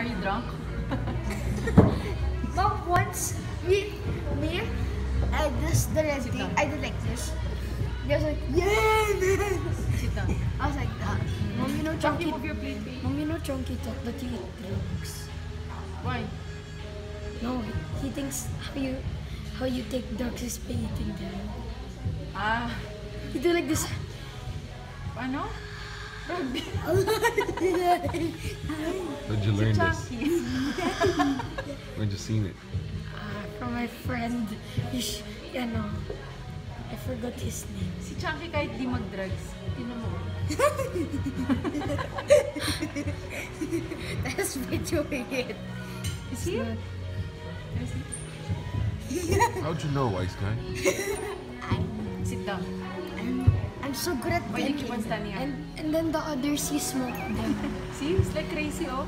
Are you drunk? But once we, me, I just did Sit thing. I did like this. They was like, yeah. Sit down. I was like that. Mom, you know, Chunky, move your plate, babe. Mom, you know, Chunky thought that you eat drugs. Why? No, he thinks how you, how you take drugs is by eating them. Ah, You do like this. ano? Rugby. Where'd you learn this? Chunky. Where'd you seen it? Ah, from my friend. Ish, ano, I forgot his name. Si Chunky kahit di mag-drugs, tinan mo. That's videoing it. Is he? not- Is he? How'd you know, Wise Guy? Sit down. I'm, I'm so good at Why you keep on standing up? And, and then the others, he smoke them. See, it's like crazy, oh.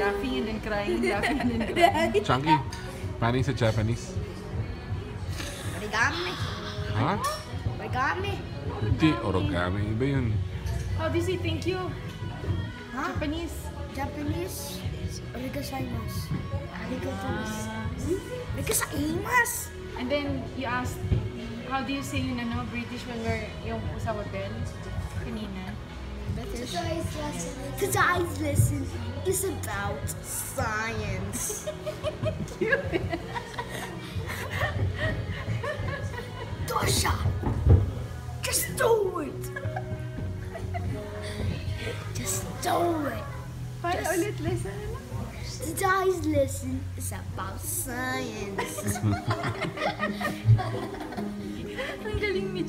laughing and then crying, laughing and then crying. Chunky, paano sa Japanese? Origami. Ha? Origami. Hindi, origami. Iba yun. How do you say thank you? Huh? Japanese. Japanese. Arigasaimasu. Arigatos. Ah. Arigasaimasu. And then you asked, how do you say yun ano, British when we're yung sa hotel? Kanina. Today's lesson. Today's lesson is about science. Tosha, just do it. Just do it. Para Just- ulit lesson ano? Today's lesson is about science.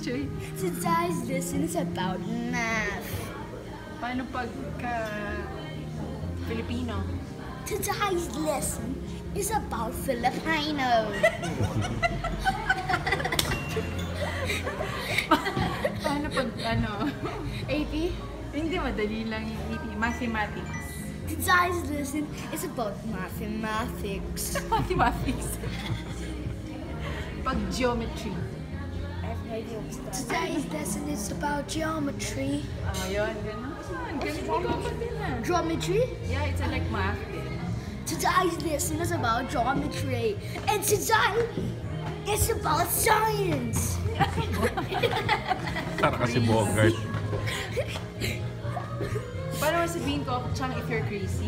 Choy. Today's lesson is about math. Paano pagka Filipino? Today's lesson is about Filipino. Paano pag ano? AP, Hindi madali lang yung AP. Mathematics. today's lesson is about mathematics. Mathematics. pag geometry. Today's lesson is about geometry. Ah, yun. Ganun. Ganun. Ganun din. Geometry? Yeah, it's like math. Today's lesson is about geometry. And today is about science. Para kasi Bogart. Paano sabihin ko, Chang, if you're crazy?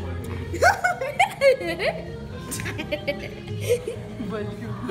Baliw.